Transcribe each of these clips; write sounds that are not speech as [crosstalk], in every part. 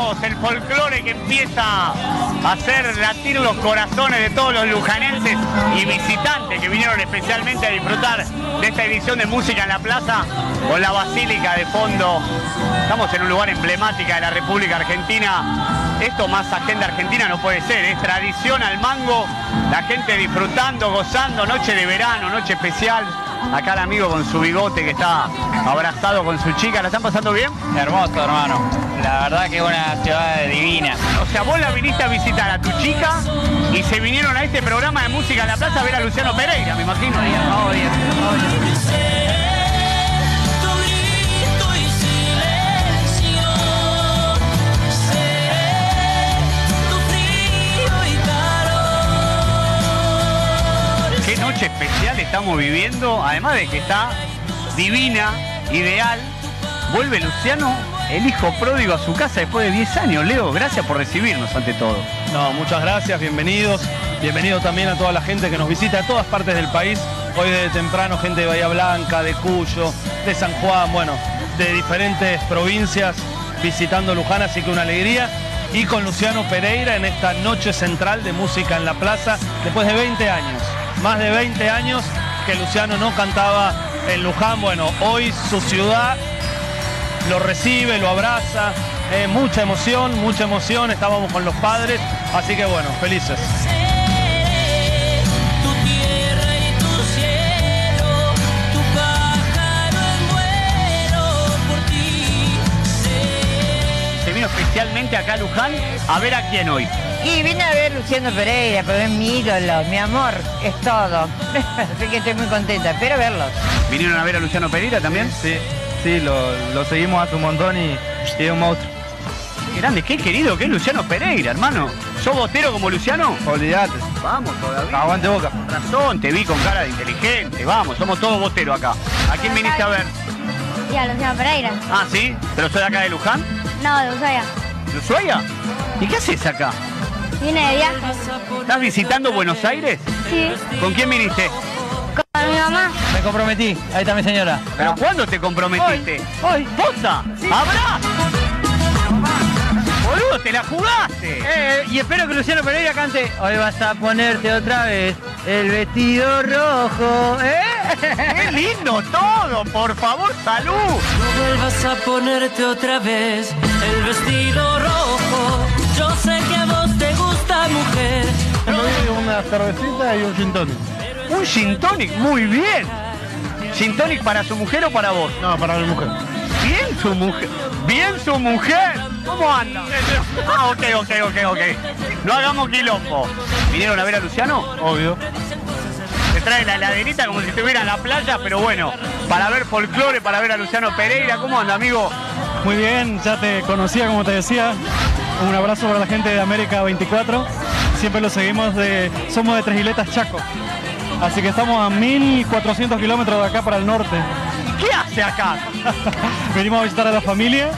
El folclore que empieza a hacer latir los corazones de todos los lujanenses y visitantes que vinieron especialmente a disfrutar de esta edición de música en la plaza con la basílica de fondo. Estamos en un lugar emblemático de la República Argentina. Esto más agenda argentina no puede ser, es tradición al mango, la gente disfrutando, gozando, noche de verano, noche especial. Acá el amigo con su bigote que está abrazado con su chica, ¿la están pasando bien? Hermoso, hermano. La verdad que es una ciudad divina. O sea, vos la viniste a visitar a tu chica y se vinieron a este programa de música en la plaza a ver a Luciano Pereira, me imagino. Calor. Qué noche especial estamos viviendo, además de que está divina, ideal. Vuelve Luciano, el hijo pródigo a su casa después de 10 años. Leo, gracias por recibirnos ante todo. No, muchas gracias, bienvenidos. Bienvenido también a toda la gente que nos visita de todas partes del país. Hoy desde temprano, gente de Bahía Blanca, de Cuyo, de San Juan, bueno, de diferentes provincias visitando Luján, así que una alegría. Y con Luciano Pereira en esta noche central de música en la plaza, después de 20 años, más de 20 años que Luciano no cantaba en Luján. Bueno, hoy su ciudad lo recibe, lo abraza, eh, mucha emoción, mucha emoción, estábamos con los padres, así que bueno, felices. Se vino especialmente acá a Luján a ver a quién hoy. Y vine a ver Luciano Pereira, porque es mi ídolo, mi amor, es todo. [laughs] Así que estoy muy contenta, espero verlos. ¿Vinieron a ver a Luciano Pereira también? Sí, sí, lo, lo seguimos hace un montón y, y es un monstruo. Qué grande, qué querido que es Luciano Pereira, hermano. ¿Sos botero como Luciano? Olvídate. Vamos todavía. Aguante boca. Con razón, te vi con cara de inteligente. Vamos, somos todos boteros acá. ¿A quién viniste a ver? Y a Luciano Pereira. Ah, ¿sí? ¿Pero soy de acá de Luján? No, de Ushuaia. ¿De Ushuaia? ¿Y qué haces acá? Vine de viaje. ¿Estás visitando Buenos Aires? Sí. ¿Con quién viniste? Con mi mamá. Me comprometí. Ahí está mi señora. ¿Pero cuándo te comprometiste? Hoy. ¿Posta? ¿Habrá? Boludo, te la jugaste. Eh, y espero que Luciano Pereira cante. Hoy vas a ponerte otra vez el vestido rojo. ¿eh? ¡Qué lindo todo! Por favor, salud. No vuelvas a ponerte otra vez el vestido rojo. Yo sé que a vos te gusta, mujer. Una cervecita y un gin tonic. Un gin tonic, muy bien. ¿Gin tonic para su mujer o para vos? No, para mi mujer. Bien su mujer. Bien su mujer. ¿Cómo anda? Ah, ok, ok, ok, ok. No hagamos quilombo. ¿Vinieron a ver a Luciano? Obvio. Se trae la heladerita como si estuviera en la playa, pero bueno, para ver folclore, para ver a Luciano Pereira. ¿Cómo anda, amigo? Muy bien, ya te conocía como te decía. Un abrazo para la gente de América 24. Siempre lo seguimos de. Somos de Tres Isletas Chaco. Así que estamos a 1400 kilómetros de acá para el norte. ¿Y qué hace acá? [laughs] Venimos a visitar a la familia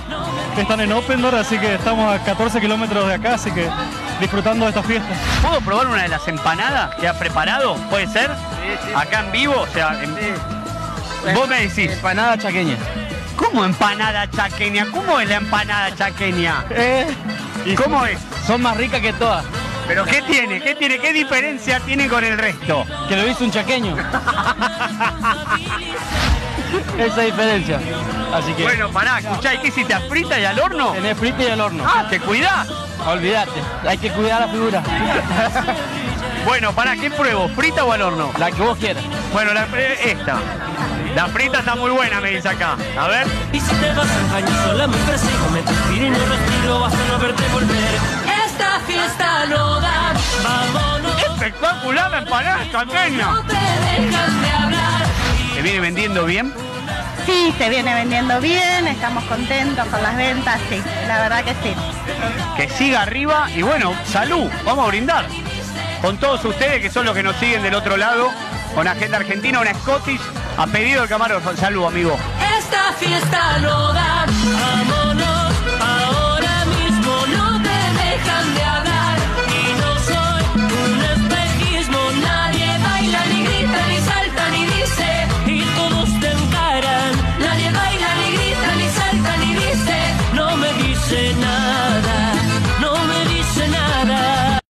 que están en Opendor, así que estamos a 14 kilómetros de acá, así que disfrutando de esta fiesta. ¿Puedo probar una de las empanadas que ha preparado? ¿Puede ser? Acá en vivo, o sea, en- vos me decís. Empanada chaqueña. ¿Cómo empanada chaqueña? ¿Cómo es la empanada chaqueña? ¿Y cómo es? Son más ricas que todas. ¿Pero qué tiene? ¿Qué tiene? ¿Qué diferencia tiene con el resto? Que lo hizo un chaqueño. [laughs] Esa diferencia. Así que Bueno, pará, escuchá, ¿y qué hiciste? ¿A frita y al horno? tenés frita y al horno. Ah, ¿te cuidás? Olvídate, hay que cuidar la figura. [laughs] Bueno, pará, ¿qué pruebo? ¿Frita o al horno? La que vos quieras. Bueno, la, eh, esta. La frita está muy buena, me dice acá. A ver. Y si te vas al baño sola me persigo, me transpiro y no Dejas de hablar. ¿Se viene vendiendo bien? Sí, se viene vendiendo bien, estamos contentos con las ventas, sí, la verdad que sí. Que siga arriba y bueno, salud. Vamos a brindar. Con todos ustedes que son los que nos siguen del otro lado, con Agenda Argentina, una Scottish, a pedido del camarógrafo. Salud, amigo. Esta fiesta no da, amor.